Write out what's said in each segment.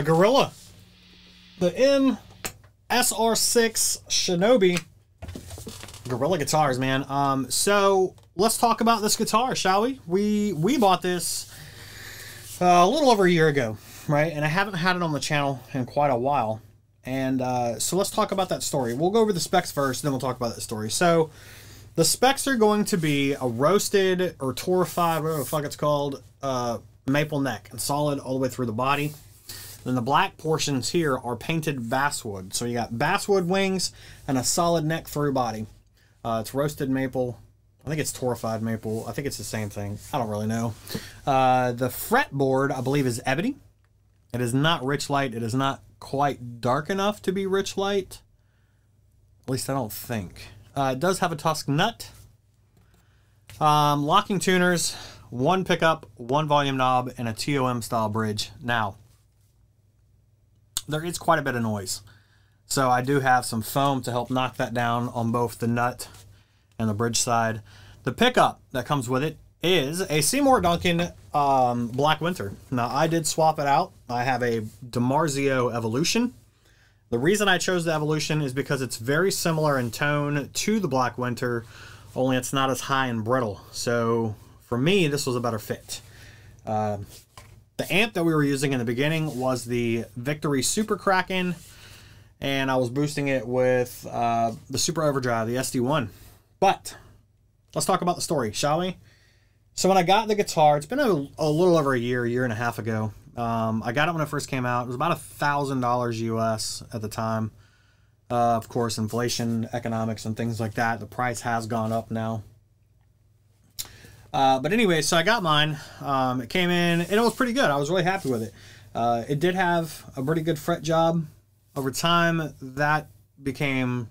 the Guerilla, the MSR6 Shinobi Guerilla guitars, man. Um, so let's talk about this guitar, shall we? We we bought this uh, a little over a year ago, right? And I haven't had it on the channel in quite a while. And uh, so let's talk about that story. We'll go over the specs first, then we'll talk about that story. So the specs are going to be a roasted or torrefied, whatever the fuck it's called, uh, maple neck and solid all the way through the body. Then the black portions here are painted basswood. So you got basswood wings and a solid neck through body. Uh, it's roasted maple. I think it's torrefied maple. I think it's the same thing. I don't really know. Uh, the fretboard, I believe, is ebony. It is not Richlite. It is not quite dark enough to be Richlite. At least I don't think. Uh, it does have a TUSQ nut. Um, locking tuners, one pickup, one volume knob, and a TOM style bridge. Now, there is quite a bit of noise. So I do have some foam to help knock that down on both the nut and the bridge side. The pickup that comes with it is a Seymour Duncan um, Black Winter. Now I did swap it out. I have a DiMarzio Evolution. The reason I chose the Evolution is because it's very similar in tone to the Black Winter, only it's not as high and brittle. So for me, this was a better fit. Uh, the amp that we were using in the beginning was the Victory Super Kraken and I was boosting it with uh, the Super Overdrive, the SD1. But let's talk about the story, shall we? So when I got the guitar, it's been a, a little over a year, year and a half ago. Um, I got it when it first came out. It was about a thousand dollars US at the time. Uh, of course, inflation, economics, and things like that. The price has gone up now. Uh, but anyway, so I got mine. Um, it came in, and it was pretty good. I was really happy with it. Uh, it did have a pretty good fret job over time, that became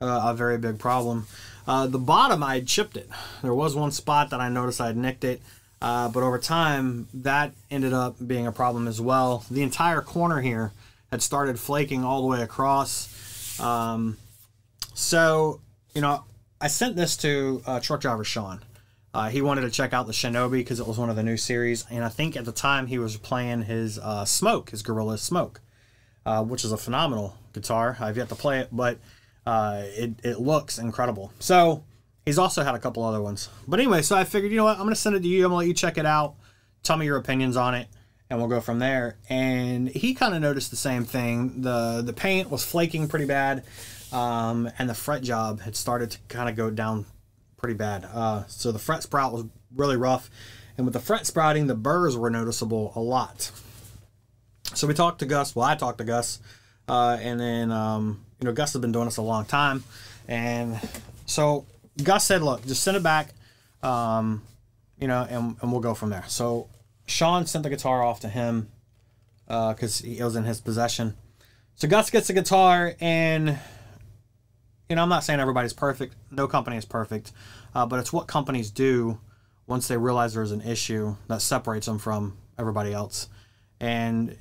uh, a very big problem. Uh, the bottom, I chipped it. There was one spot that I noticed I had nicked it, uh, but over time, that ended up being a problem as well. The entire corner here had started flaking all the way across. Um, so, you know, I sent this to uh, truck driver Sean. Uh, he wanted to check out the Shinobi because it was one of the new series, and I think at the time he was playing his uh, Smoke, his Guerilla Smoke uh, which is a phenomenal guitar. I've yet to play it, but uh, it, it looks incredible. So he's also had a couple other ones. But anyway, so I figured, you know what, I'm going to send it to you. I'm going to let you check it out. Tell me your opinions on it, and we'll go from there. And he kind of noticed the same thing. The, the paint was flaking pretty bad, um, and the fret job had started to kind of go down pretty bad. Uh, so the fret sprout was really rough. And with the fret sprouting, the burrs were noticeable a lot. So we talked to Gus. Well, I talked to Gus, uh, and then um, you know Gus has been doing this a long time, and so Gus said, "Look, just send it back, um, you know, and, and we'll go from there." So Sean sent the guitar off to him because uh, it was in his possession. So Gus gets the guitar, and you know, I'm not saying everybody's perfect. No company is perfect, uh, but it's what companies do once they realize there's an issue that separates them from everybody else. And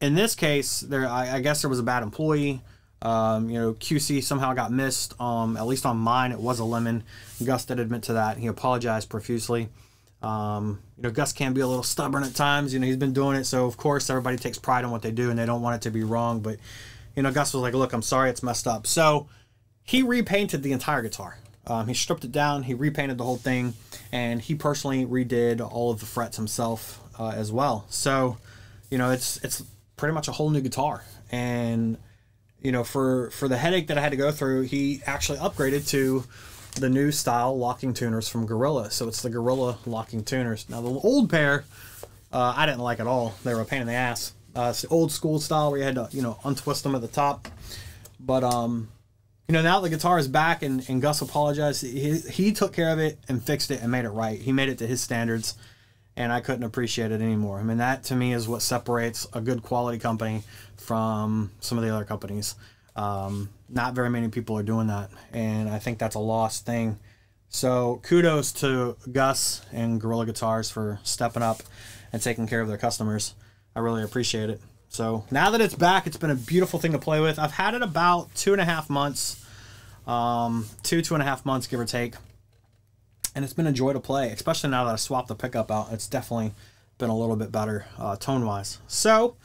in this case, there I, I, guess there was a bad employee. Um, you know, QC somehow got missed. Um, at least on mine, it was a lemon. Gus did admit to that. He apologized profusely. Um, you know, Gus can be a little stubborn at times. You know, he's been doing it, so of course everybody takes pride in what they do, and they don't want it to be wrong. But you know, Gus was like, "Look, I'm sorry, it's messed up." So he repainted the entire guitar. Um, he stripped it down. He repainted the whole thing, and he personally redid all of the frets himself uh, as well. So, you know, it's it's pretty much a whole new guitar. And you know, for for the headache that I had to go through, he actually upgraded to the new style locking tuners from Guerilla. So it's the Guerilla locking tuners. Now the old pair, uh, I didn't like at all. They were a pain in the ass. Uh, it's the old school style where you had to you know untwist them at the top. But um, you know now the guitar is back and, and Gus apologized. He, he took care of it and fixed it and made it right. He made it to his standards and I couldn't appreciate it anymore. I mean, that to me is what separates a good quality company from some of the other companies. Um, not very many people are doing that, and I think that's a lost thing. So kudos to Gus and Guerilla Guitars for stepping up and taking care of their customers. I really appreciate it. So now that it's back, it's been a beautiful thing to play with. I've had it about two and a half months, um, two two and a half months, give or take and it's been a joy to play, especially now that I swapped the pickup out. It's definitely been a little bit better uh, tone wise. So,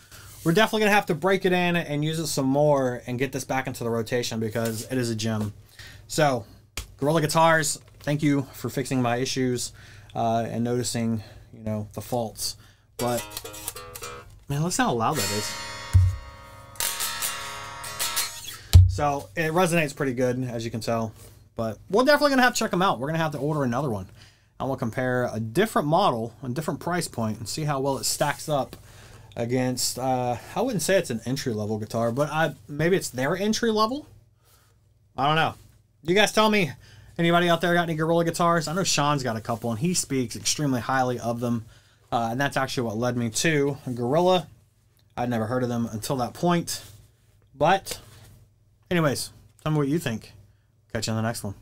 we're definitely gonna have to break it in and use it some more and get this back into the rotation because it is a gem. So, Guerilla Guitars, thank you for fixing my issues uh, and noticing, you know, the faults. But man, listen how loud that is. So it resonates pretty good, as you can tell. But we're definitely gonna have to check them out. We're gonna have to order another one, and we'll compare a different model, a different price point, and see how well it stacks up against. Uh, I wouldn't say it's an entry level guitar, but I maybe it's their entry level. I don't know. You guys tell me. Anybody out there got any Guerilla guitars? I know Sean's got a couple, and he speaks extremely highly of them. Uh, and that's actually what led me to Guerilla. I'd never heard of them until that point. But, anyways, tell me what you think. Catch you on the next one.